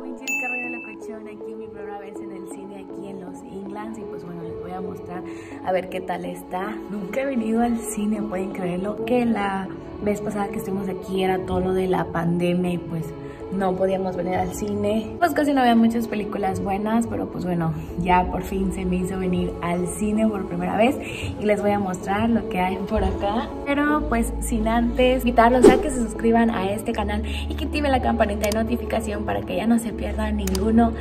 Michis, qué rollo locochón, aquí mi primera vez en el cine aquí en Los Englands y pues bueno, les voy a mostrar a ver qué tal está. Nunca he venido al cine, pueden creerlo, que la vez pasada que estuvimos aquí era todo lo de la pandemia y pues no podíamos venir al cine. Pues casi no había muchas películas buenas, pero pues bueno, ya por fin se me hizo venir al cine por primera vez y les voy a mostrar lo que hay por acá. Pero pues sin antes invitarlos a que se suscriban a este canal y que activen la campanita de notificación para que ya no se pierdan ninguno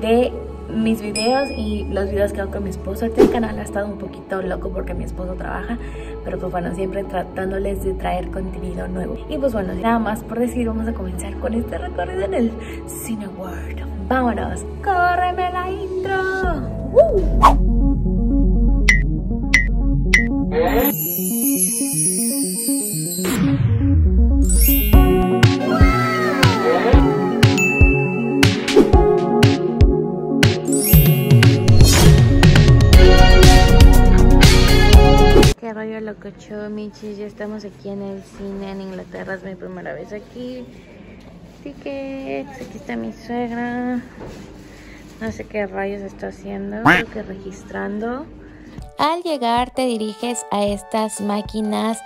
de mis videos y los videos que hago con mi esposo. Este canal ha estado un poquito loco porque mi esposo trabaja, pero pues bueno, siempre tratándoles de traer contenido nuevo. Y pues bueno, nada más por decir, vamos a comenzar con este recorrido en el Cineworld. ¡Vámonos! ¡Córreme la intro! Qué Michis. Ya estamos aquí en el cine en Inglaterra. Es mi primera vez aquí. Tickets. Aquí está mi suegra. No sé qué rayos está haciendo. Creo que registrando. Al llegar te diriges a estas máquinas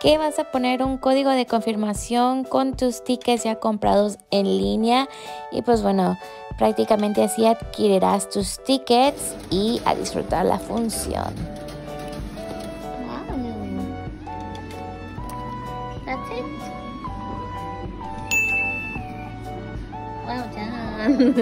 que vas a poner un código de confirmación con tus tickets ya comprados en línea y pues bueno, prácticamente así adquirirás tus tickets y a disfrutar la función. Esta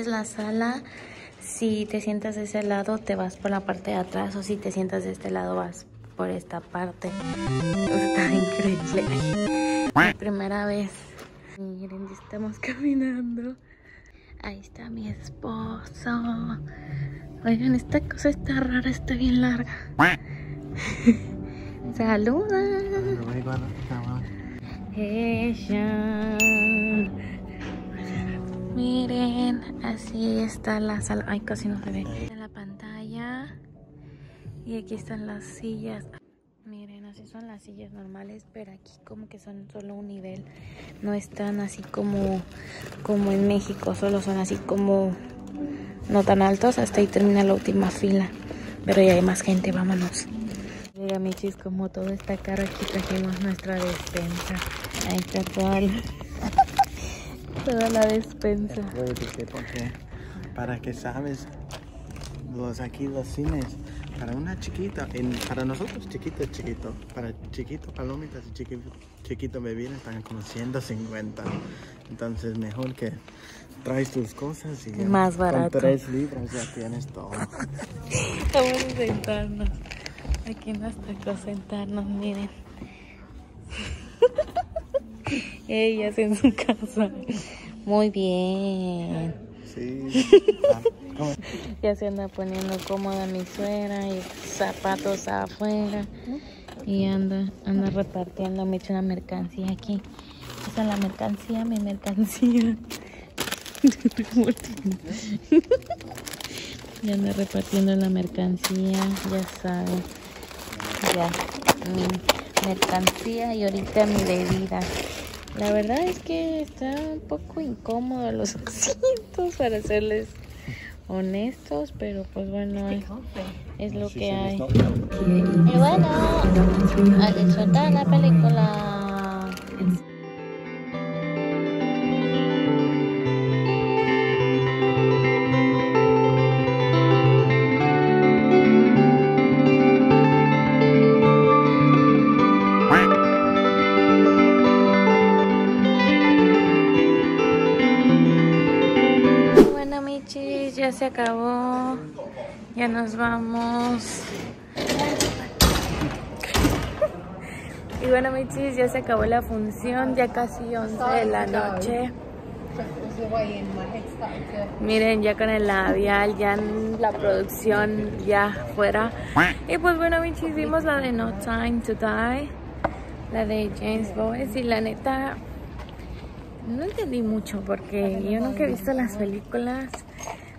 es la sala. Si te sientas de ese lado, te vas por la parte de atrás. O si te sientas de este lado, vas por esta parte. Está increíble. La primera vez. Miren, estamos caminando. Ahí está mi esposo. Oigan, esta cosa está rara, está bien larga. Saluda. Ella. Miren, así está la sala. Ay, casi no se ve. En la pantalla. Y aquí están las sillas. Son las sillas normales, pero aquí como que son solo un nivel. No están así como, como en México, solo son así como no tan altos. Hasta ahí termina la última fila. Pero ya hay más gente, vámonos. Mira, Michis, como todo está caro, aquí trajimos nuestra despensa. Ahí está toda la, toda la despensa. Porque para que sabes, los aquí los cines, para una chiquita, en, para nosotros chiquito es chiquito, para chiquito palomitas y chiquito, chiquito bebida están como 150. Entonces mejor que traes tus cosas y Más barato. con tres libras ya tienes todo. Vamos a sentarnos. Aquí nos tocó sentarnos, miren. Ellas en su casa. Muy bien. Ya se anda poniendo cómoda mi suegra y zapatos afuera. Y anda, anda repartiendo, me echa una mercancía aquí. Esa es la mercancía, mi mercancía. y anda repartiendo la mercancía, ya saben. Ya, mi mercancía y ahorita mi bebida. La verdad es que está un poco incómodo los asientos para serles honestos, pero pues bueno, es, es lo que hay. Y bueno, a disfrutar la película. Se acabó. Ya nos vamos. Y bueno, Michis, ya se acabó la función. Ya casi 11 de la noche. Miren, ya con el labial, ya la producción, ya fuera. Y pues bueno, Michis, vimos la de No Time to Die. La de James Boyce. Y la neta, no entendí mucho porque yo nunca he visto las películas.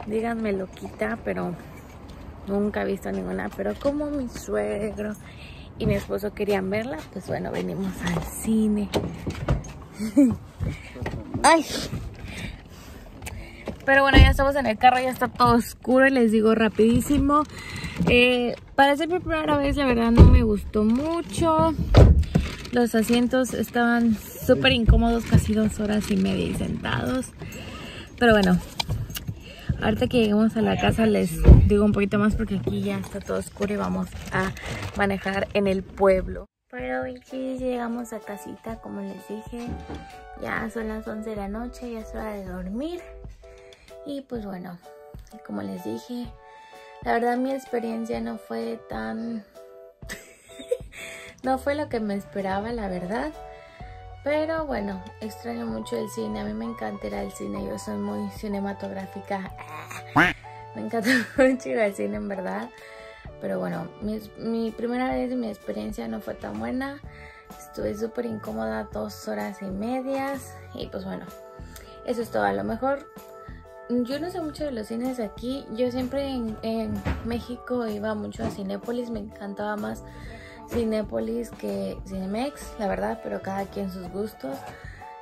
Díganme loquita, pero nunca he visto ninguna. Pero como mi suegro y mi esposo querían verla, pues bueno, venimos al cine. Ay. Pero bueno, ya estamos en el carro, ya está todo oscuro y les digo rapidísimo. Eh, para ser mi primera vez, la verdad no me gustó mucho. Los asientos estaban súper incómodos, casi dos horas y media sentados. Pero bueno, ahorita que lleguemos a la casa les digo un poquito más porque aquí ya está todo oscuro y vamos a manejar en el pueblo. Pero aquí llegamos a casita, como les dije, ya son las 11 de la noche, ya es hora de dormir. Y pues bueno, como les dije, la verdad mi experiencia no fue tan... no fue lo que me esperaba, la verdad. Pero bueno, extraño mucho el cine. A mí me encanta ir al cine. Yo soy muy cinematográfica. Me encanta mucho ir al cine, en verdad. Pero bueno, mi, primera vez mi experiencia no fue tan buena. Estuve súper incómoda dos horas y medias. Y pues bueno, eso es todo. A lo mejor yo no sé mucho de los cines aquí. Yo siempre en, en México iba mucho a Cinépolis. Me encantaba más Cinépolis que Cinemex, la verdad, pero cada quien sus gustos.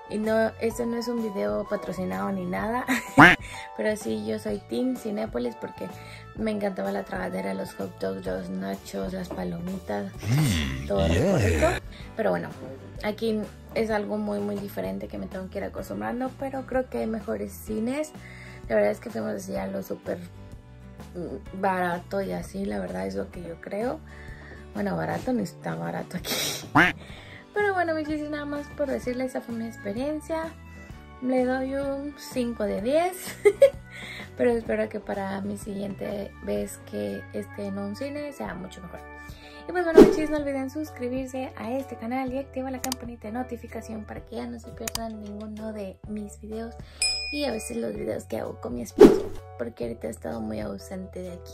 Y no, este no es un video patrocinado ni nada, pero sí yo soy Team Cinépolis porque me encantaba la tragadera, los hot dogs, los nachos, las palomitas, mm, todo yeah. Pero bueno, aquí es algo muy muy diferente que me tengo que ir acostumbrando, pero creo que hay mejores cines. La verdad es que fuimos así a lo súper mm, barato y así, la verdad es lo que yo creo. Bueno, barato no está barato aquí. Pero bueno, muchísimas nada más por decirles, esa fue mi experiencia. Le doy un 5 de 10. Pero espero que para mi siguiente vez que esté en un cine sea mucho mejor. Y pues bueno, muchísimas no olviden suscribirse a este canal y activar la campanita de notificación para que ya no se pierdan ninguno de mis videos y a veces los videos que hago con mi esposo, porque ahorita he estado muy ausente de aquí.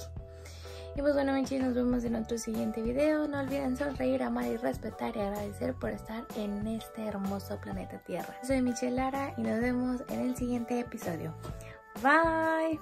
Y pues bueno, mis nos vemos en otro siguiente video. No olviden sonreír, amar y respetar y agradecer por estar en este hermoso planeta Tierra. Soy Michelle Lara y nos vemos en el siguiente episodio. Bye.